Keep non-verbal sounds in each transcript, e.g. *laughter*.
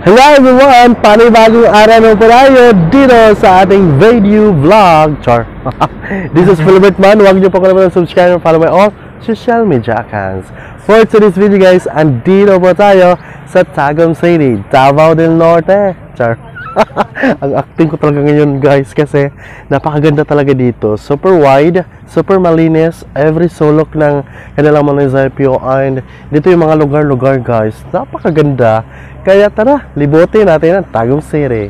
Hello everyone! Panibagong araw na po tayo dito sa ating video vlog. Char. *laughs* This is Philibert Man. Huwag niyo po kalimutan subscribe and follow my all social media accounts. For today's video guys, andito po tayo sa Tagum City, Davao del Norte. Char. *laughs* Ang acting ko talaga ngayon guys kasi napakaganda talaga dito. Super wide, super malinis, every sulok ng kanilang munisipyo and dito yung mga lugar-lugar guys. Napakaganda. Kaya tara, libutin natin ang Tagum City.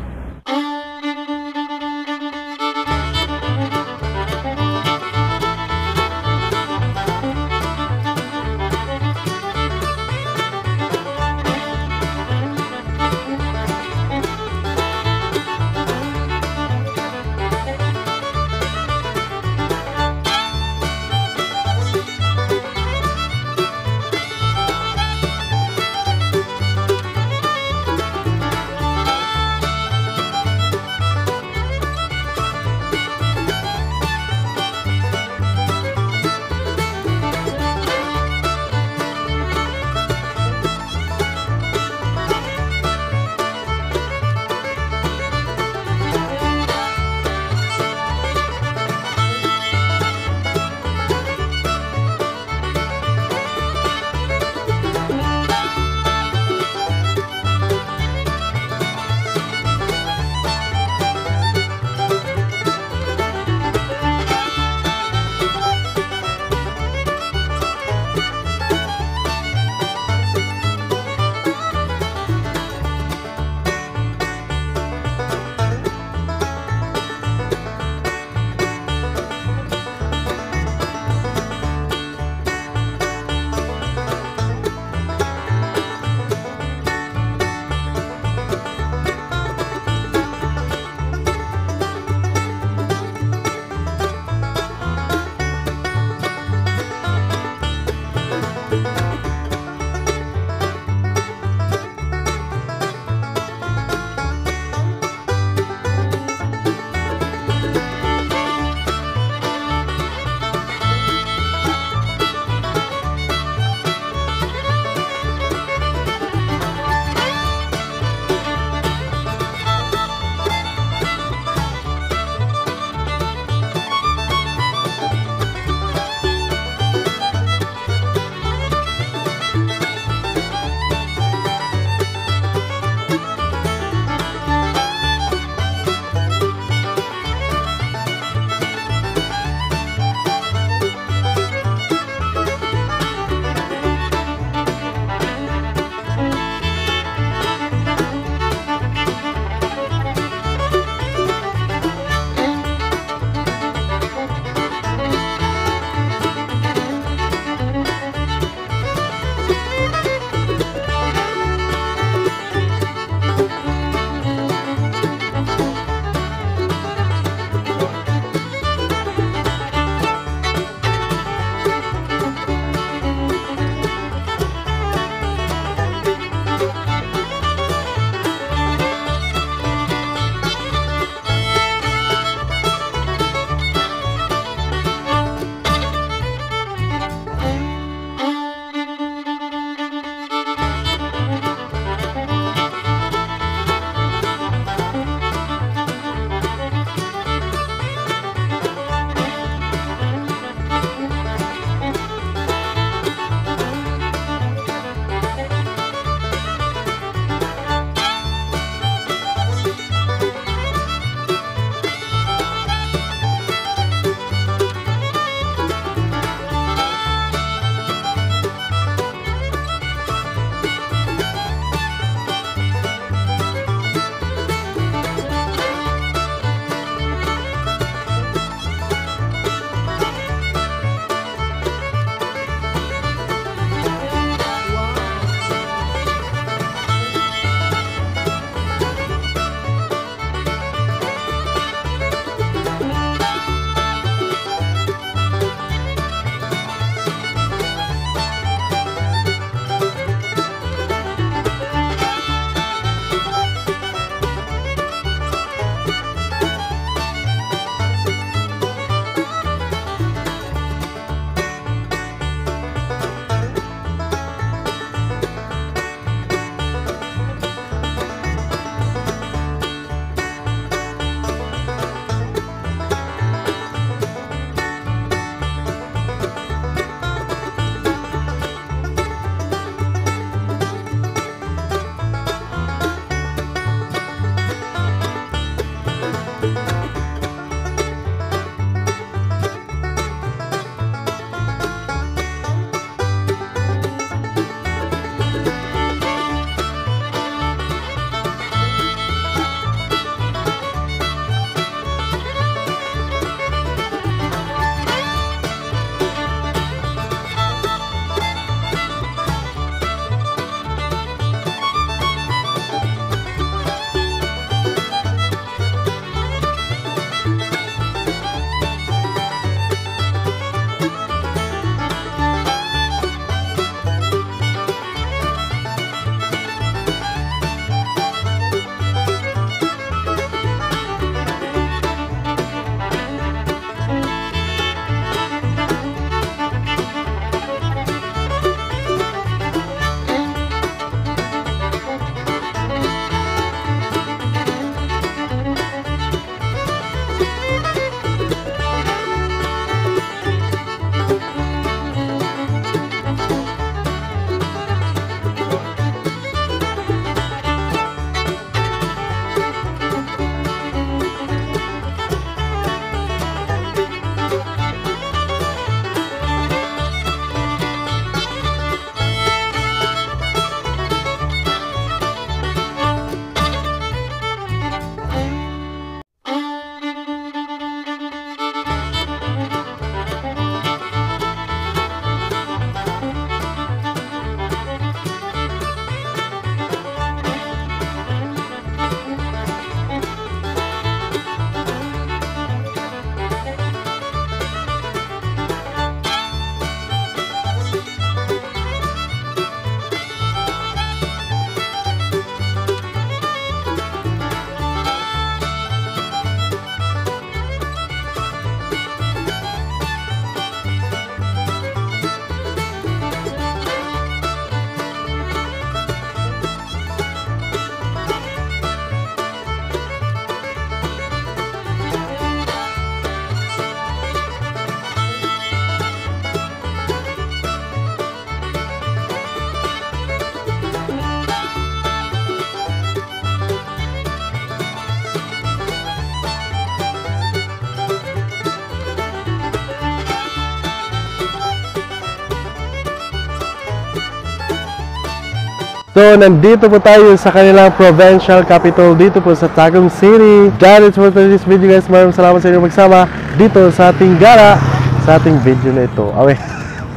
So, nandito po tayo sa kanilang provincial capital dito po sa Tagum City. That is for today's video guys. Maraming salamat sa inyo magsama dito sa ating gara sa ating video na ito. Okay.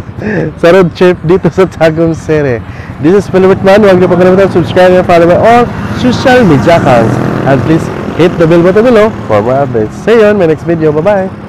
*laughs* sa road trip dito sa Tagum City. This is Philip Man. Huwag niyo pa kalimutan subscribe and follow my all social media accounts. And please hit the bell button below for more updates. See you on my next video. Bye-bye.